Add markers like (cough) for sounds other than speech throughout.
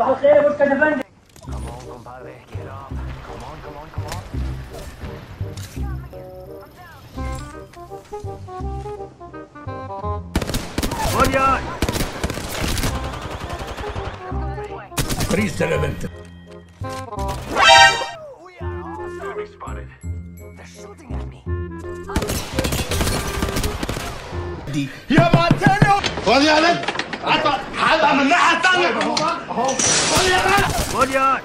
صباح الخير يا بوسكا يا فندم Come on, compadre, get up. Come on, come on, come on. Onion! Triste element. Enemy spotted. They're shooting at me. يا معتنو خد يا هبقى من الناحيه الثانية اهو يا باشا يا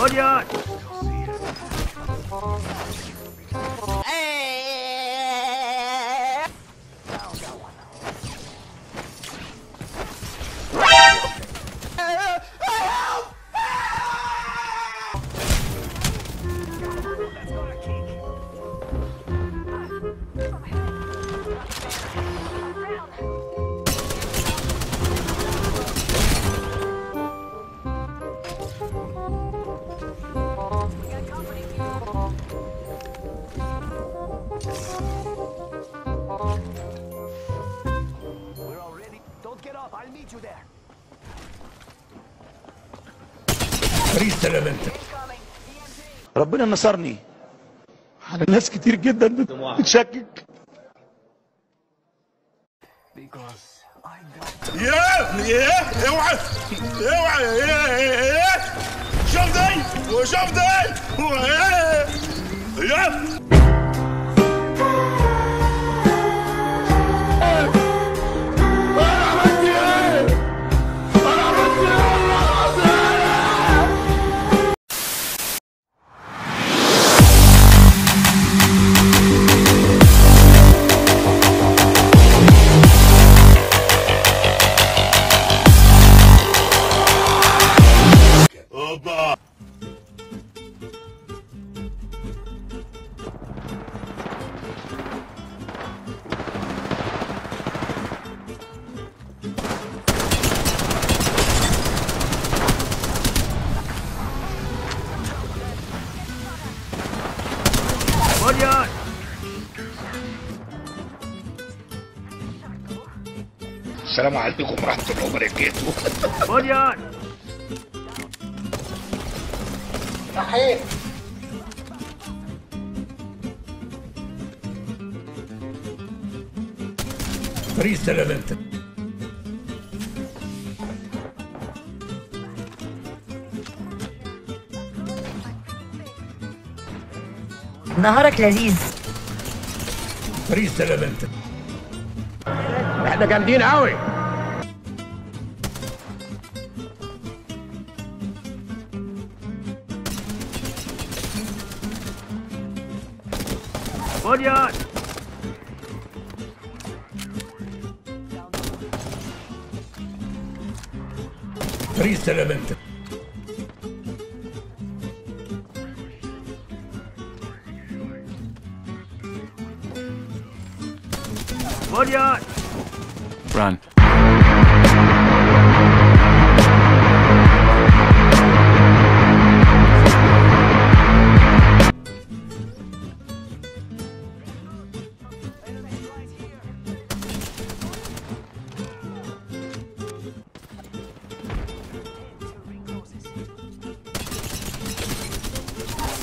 Olha! I'll meet you there. ربنا نصرني. على ناس كتير جدا بتشكك. يا يا اوعى اوعى يا يا شوف دي وشوف دي يا. السلام عليكم ورحمة الله وبركاته بوليان. رحيم. فريز دلالنت نهارك لذيذ فريز دلالنت lại được làm chi đâu Bớt dân Run.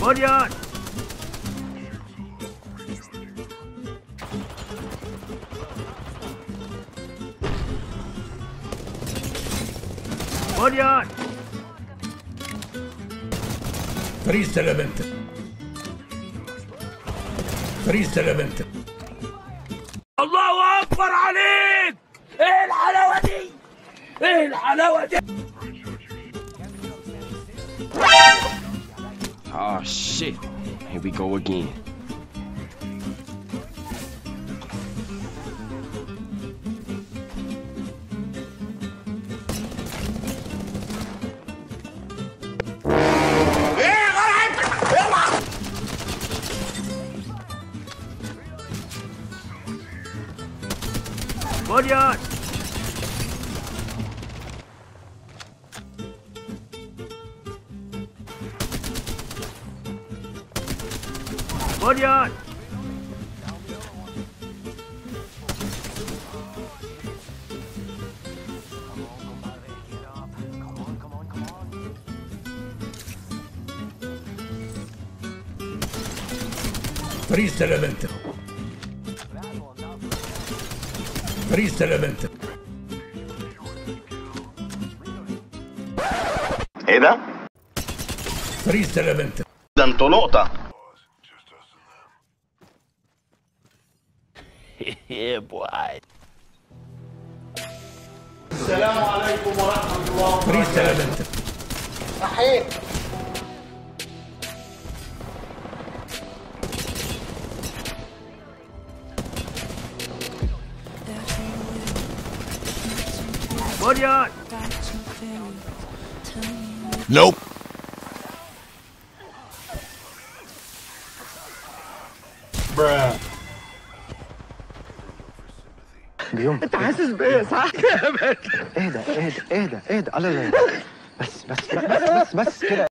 Onion! مريان فريز تلبنت فريز تلبنت الله أكبر عليك! إيه الحلاوة دي؟ إيه الحلاوة دي؟ Oh shit, here we go again. ¡Pollos! ¡Pollos! Triste evento. ده؟ فريز سلامتك ده انتوا لقطة (laughs) Yeah, boy. السلام عليكم ورحمة الله فريز سلامتك صحيح بنيان Nope. انت حاسس بايه صح؟ اهدى اهدى اهدى اهدى الله لا بس بس بس بس, بس كده